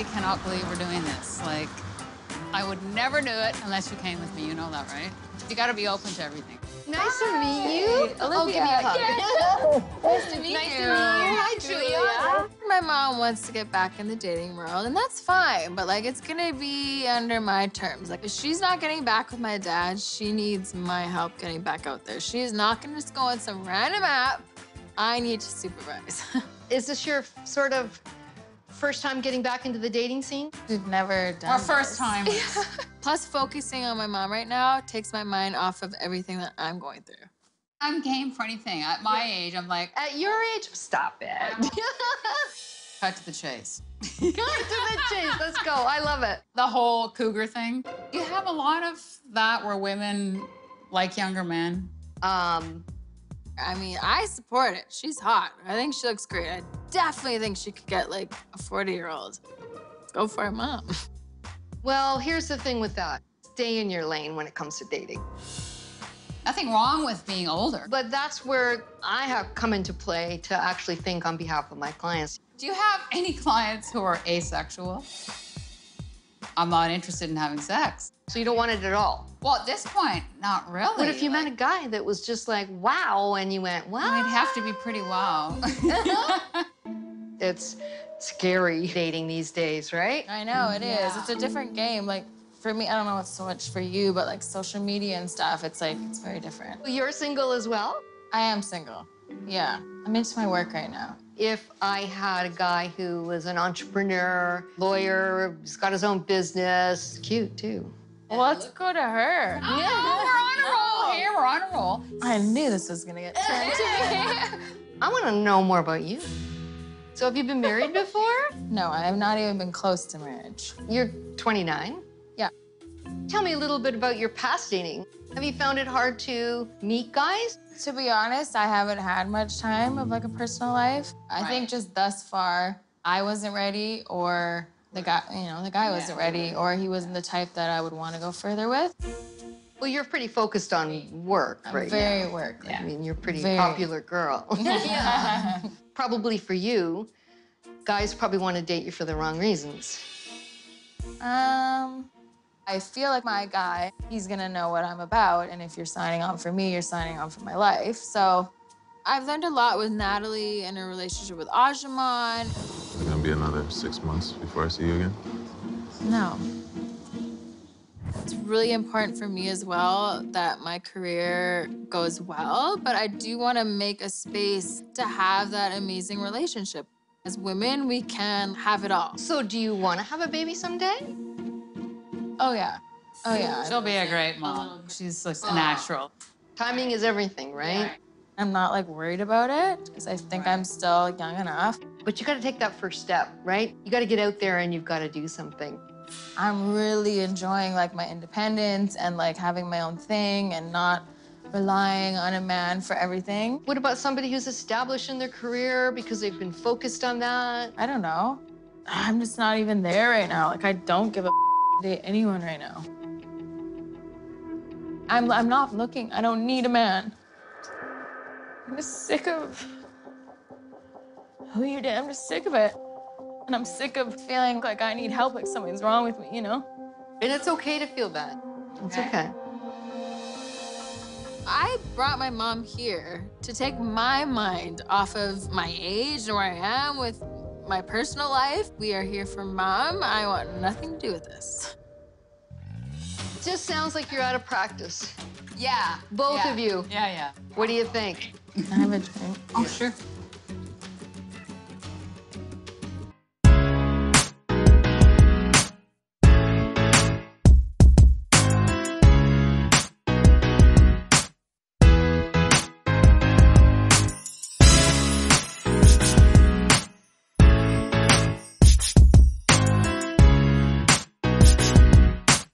actually cannot believe we're doing this. Like, I would never do it unless you came with me. You know that, right? You got to be open to everything. Nice to meet you. Olivia. Oh, give me a hug. Nice to meet Nice you. to meet you. Hi, Julia. My mom wants to get back in the dating world, and that's fine, but like it's gonna be under my terms. Like if she's not getting back with my dad, she needs my help getting back out there. She's not gonna just go on some random app. I need to supervise. Is this your sort of first time getting back into the dating scene? We've never done Our first this. time. Plus, focusing on my mom right now takes my mind off of everything that I'm going through. I'm game for anything. At my age, I'm like, At your age, stop it. cut to the chase. Cut to the chase. Let's go. I love it. The whole cougar thing. You have a lot of that where women like younger men. Um, I mean, I support it. She's hot. I think she looks great. I definitely think she could get like a 40 year old. Go for it, mom. well, here's the thing with that. Stay in your lane when it comes to dating. Nothing wrong with being older. But But that's where I have come into play to actually think on behalf of my clients. do you have any clients who are asexual? I'm not interested in having sex. So you don't want it at all. Well, at this point, not really. What if you Like, met a guy that was just like, wow, and you went, well, It'd have to be pretty wow. it's scary dating these days, right? I know it is. Yeah. It's a different game. Like for me, I don't know what's so much for you, but like social media and stuff, it's like it's very different. You're single as well? I am single. Yeah. I'm into my work right now. If I had a guy who was an entrepreneur, lawyer, he's got his own business, cute too. Well, let's go to her. Yeah, we're on a roll here. We're on a roll. I knew this was gonna get turned to me. I want to know more about you. So have you been married before? no, I have not even been close to marriage. You're 29. Yeah. Tell me a little bit about your past dating. Have you found it hard to meet guys? To be honest, I haven't had much time of like a personal life. I think just thus far, I wasn't ready, or the guy, you know, the guy wasn't ready, or he wasn't the type that I would want to go further with. Well, you're pretty focused on work I'm right very work. now. I mean, you're a pretty Very. popular girl. Yeah. probably for you, guys probably want to date you for the wrong reasons. um, I feel like my guy, he's gonna know what I'm about, and if you're signing on for me, you're signing on for my life. So, I've learned a lot with Natalie and her relationship with Ajaman. It's gonna be another six months before I see you again. No. It's really important for me as well that my career goes well, but I do want to make a space to have that amazing relationship. As women, we can have it all. So, do you want to have a baby someday? Oh, yeah. Oh, yeah. She'll be a great mom. She's just a natural. Timing is everything, right? I'm not like worried about it because I think I'm still young enough. But you got to take that first step, right? You got to get out there and you've got to do something. I'm really enjoying like my independence and like having my own thing and not relying on a man for everything. What about somebody who's established in their career because they've been focused on that? I don't know. I'm just not even there right now. Like I don't give a to date anyone right now. I'm I'm not looking. I don't need a man. I'm just sick of who you did. I'm just sick of it. And I'm sick of feeling like I need help, like something's wrong with me, you know? And it's okay to feel bad. It's okay. I brought my mom here to take my mind off of my age and where I am with my personal life. We are here for mom. I want nothing to do with this. It just sounds like you're out of practice. Yeah. Both yeah. of you. Yeah, yeah. What do you think? I have a drink. Oh, sure.